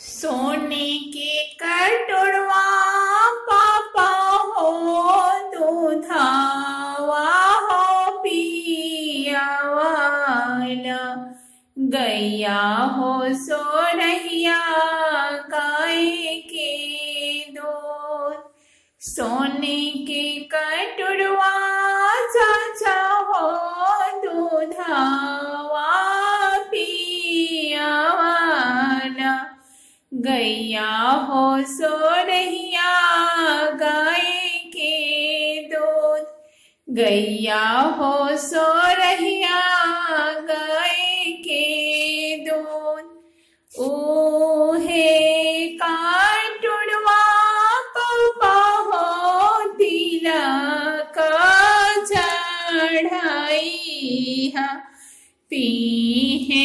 सोने के कटोरवा पापा हो, दूधावा हो, पियावाला। गैया हो सोरहिया गाय के दो सोने के गैया हो सोरहिया गाय के दूध गैया हो सोरहिया गाय के दूध ओहे काटुड़वा पपा हो का चढ़ाई हा। पीहे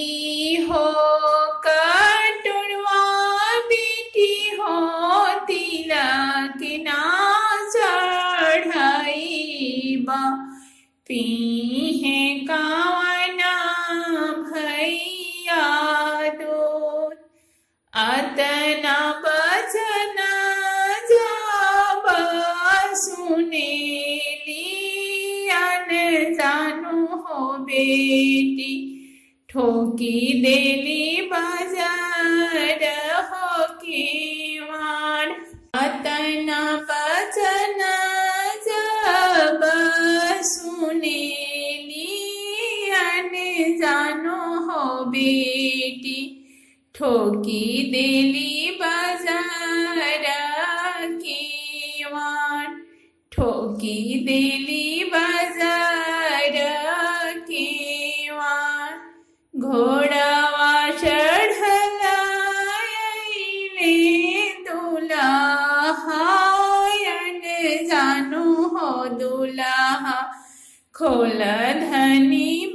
पीहे कावना भैया दूध अतना बचना जब सुने लियन जानू हो बेटी। ठोकी देली बाज़ार हो केवाड़ जानो हो बेटी, ठोकी देली बाज़ार केवाड़ ठोकी देली बाज़ार केवाड़ घोड़ावा चढ़लाइले दुलाहायन जानू हो दुलाहा। खोल धनी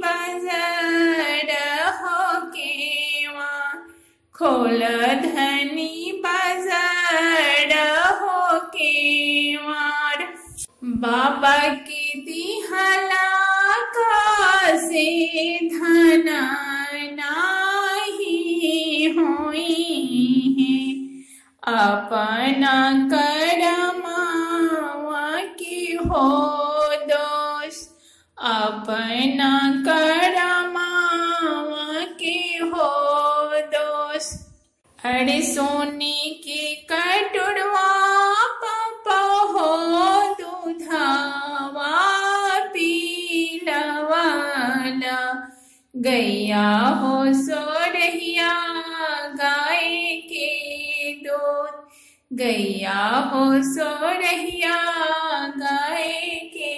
खोल धनी बाज़ार हो केवार बाबा की दिहला का से धना नाही होई है। अपना की हो दोष, अपना करमावा अरे सोने के कटुरवा पापा हो दूधावा पीलवाला गैया हो सो रहिया गाय के दूध गैया हो सो रहिया गाय के